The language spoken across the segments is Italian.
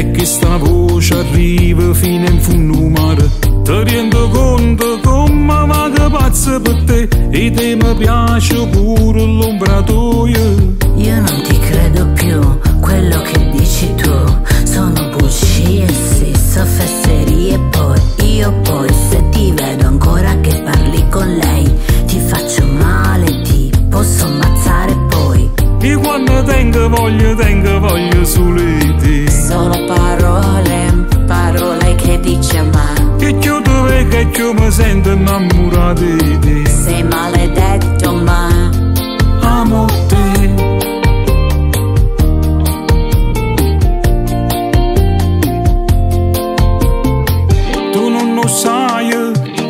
e che sta voce arriva fino in fondo mare ti rendo conto come va che pazza per te e te mi piace pure l'ombratoio Io e quando tengo voglia tengo voglia solo te Solo parole, parole che dice ma che io dove che io mi sento innamorato di te. Sei maledetto ma amo te. Tu non lo sai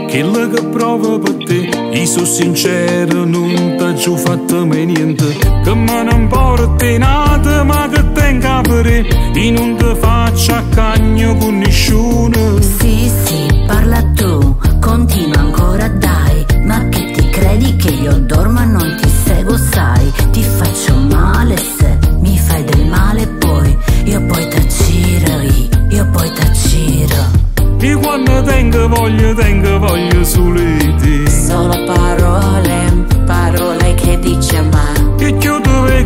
quello che provo per te. Io sono sincero non ti ho fatto mai niente. Che me ne importa nada ma che tenga per e non ti faccio a cagno con nessuno. Sì, sì, parla tu, continua ancora dai. Ma che ti credi che io dorma non ti seguo sai. Ti faccio male se mi fai del male poi Io poi t'aggiro, io poi t'aggiro. E quando tengo voglia tengo voglia solo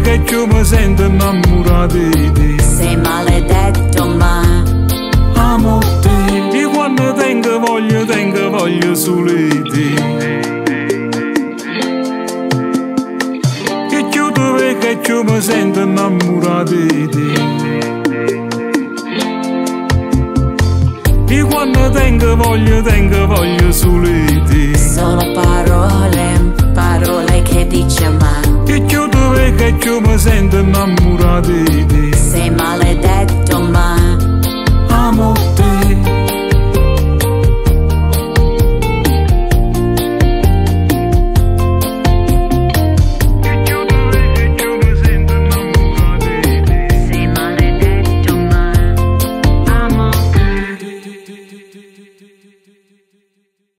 che io mi sento innamorato di te. Sei maledetto ma amo te. E quando tengo voglia tengo voglia solo di te. Che io dove che io mi sento innamorato di te. E quando tengo voglia tengo voglia solo che io mi sento innamorato di te. Sei maledetto mai.